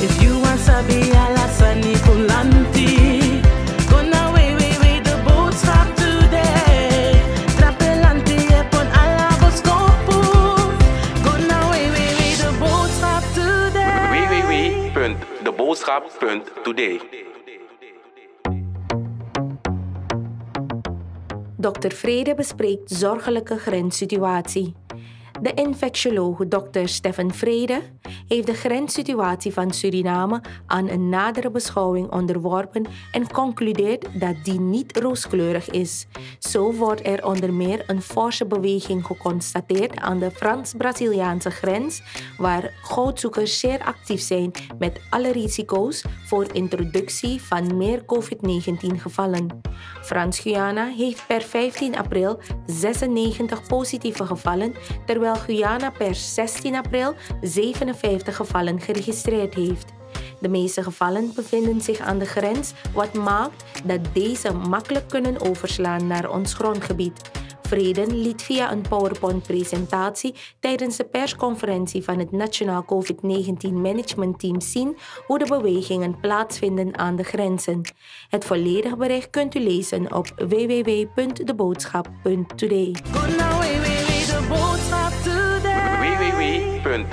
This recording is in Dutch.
If you want sabi ala sani kulanti. Gonna way, way, way, the boodschap today. Trappelanti epon ala boskopu. Gonna way, way, way, the boodschap today. www.deboodschap.today. Dr. Vrede bespreekt zorgelijke grenssituatie. De infectioloog Dr. Stefan Vrede heeft de grenssituatie van Suriname aan een nadere beschouwing onderworpen en concludeert dat die niet rooskleurig is. Zo wordt er onder meer een forse beweging geconstateerd aan de Frans-Braziliaanse grens, waar goudzoekers zeer actief zijn met alle risico's voor introductie van meer COVID-19 gevallen. Frans-Guyana heeft per 15 april 96 positieve gevallen, terwijl Guyana per 16 april 57 gevallen geregistreerd heeft. De meeste gevallen bevinden zich aan de grens, wat maakt dat deze makkelijk kunnen overslaan naar ons grondgebied. Vreden liet via een PowerPoint-presentatie tijdens de persconferentie van het Nationaal COVID-19 Management Team zien hoe de bewegingen plaatsvinden aan de grenzen. Het volledige bericht kunt u lezen op www.deboodschap.today. Gonna